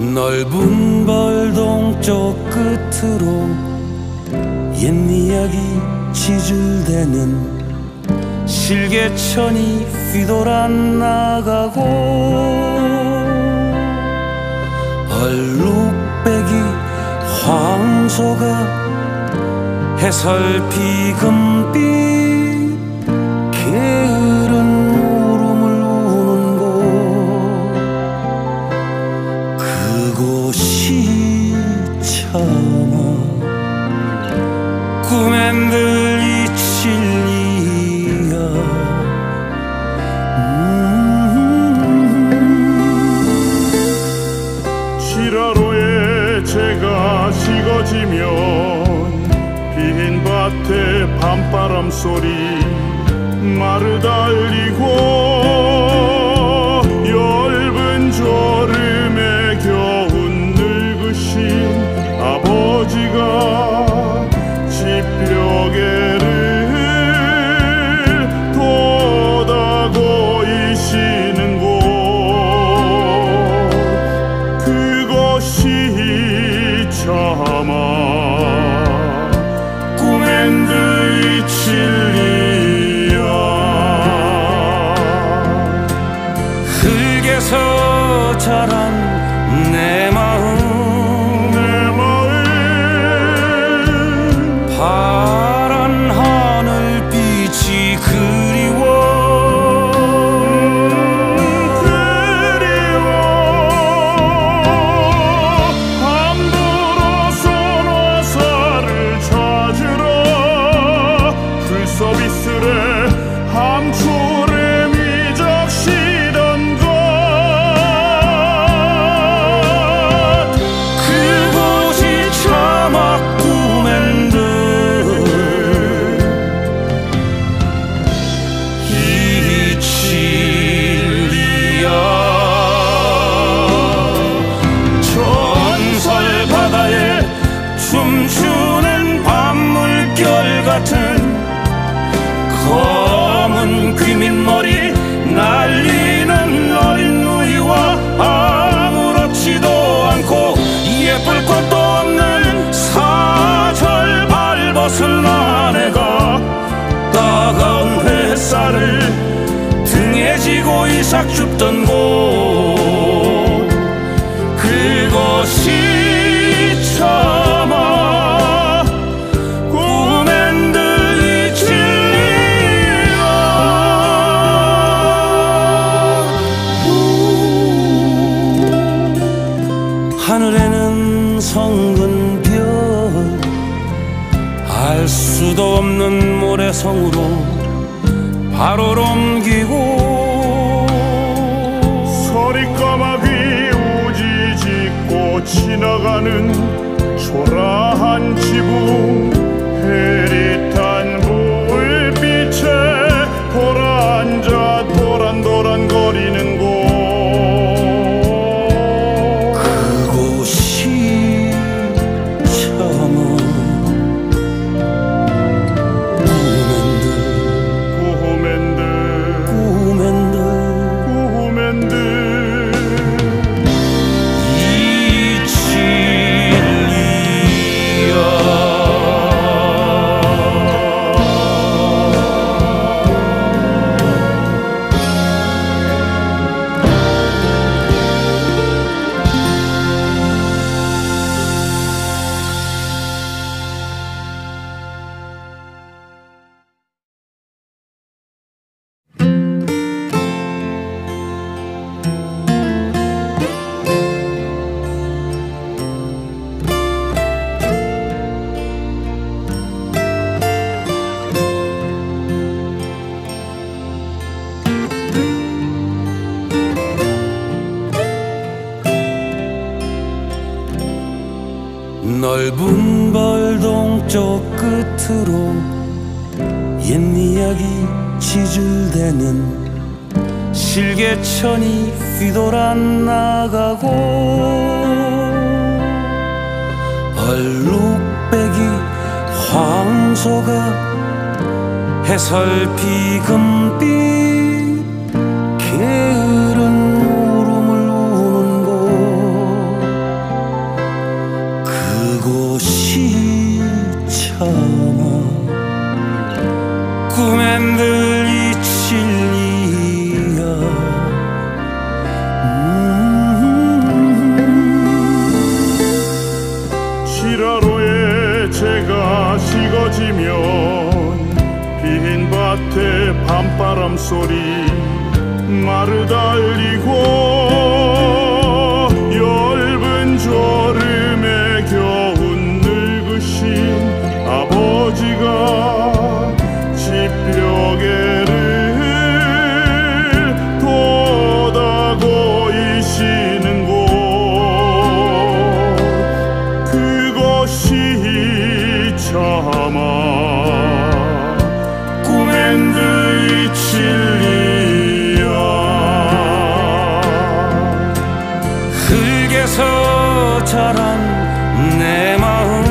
넓은 벌동 쪽 끝으로 옛 이야기 지줄대는 실개천이 휘돌아 나가고 얼룩배기 황소가 해설피 금빛 소리 마르달리고 엷은 졸음에 겨운 늙으신 아버지가 집벽에 등에 지고 이삭 줍던 곳. 그것이 참아 꿈엔 들이 진리야 하늘에는 성근 별. 알 수도 없는 모래성으로 바로 옮기고 서리까마귀 우지 짓고 지나가는 초라한 지붕 넓은 벌동 쪽 끝으로 옛 이야기 지줄대는 실개천이 휘돌아 나가고 얼룩배기 황소가 해설피 금빛 꿈엔 늘 이칠 이야 지라로에 제가 식어지면 빈 밭에 밤바람 소리 마르달리고 주께서 자란 내 마음